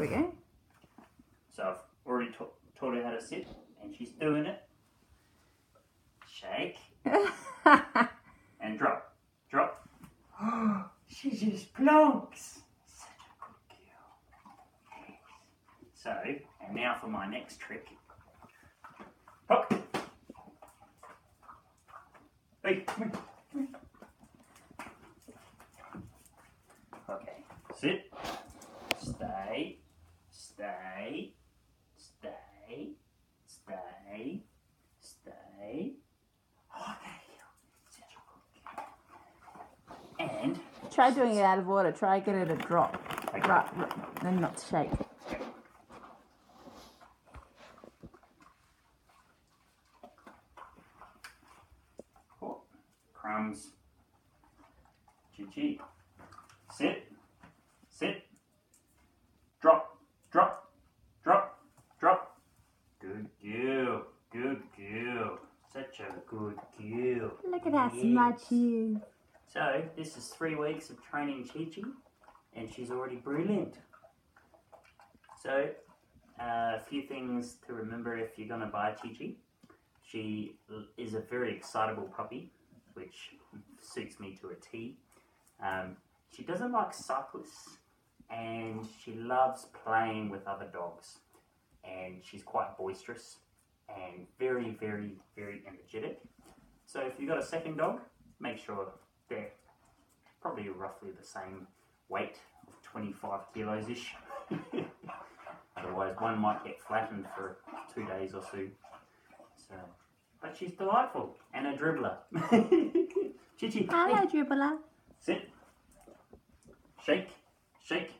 Here we go. So I've already taught, taught her how to sit, and she's doing it. Shake and drop, drop. she just plonks. Such a good girl. Yes. So, and now for my next trick. Hop. Hey, come here. Okay, sit, stay, stay, stay, stay, stay. Oh, there you go. Such a good girl. And Try doing it out of order. Try get it to drop. Okay. Right, then not shake. Oh, crumbs. Sit. Sit. Drop. Drop. Drop. Drop. Good girl. Good girl. Such a good girl. Look at how Yes. is. So, this is three weeks of training ChiChi, and she's already brilliant. So, uh, a few things to remember if you're going to buy ChiChi. She is a very excitable puppy, which suits me to a T. Um, she doesn't like cyclists, and she loves playing with other dogs. And she's quite boisterous and very, very, very energetic. So, if you've got a second dog, make sure they're probably roughly the same weight of 25 kilos ish. Otherwise, one might get flattened for two days or so. So, but she's delightful and a dribbler. ChiChi, Hello, hey, dribbler. sit, shake, shake,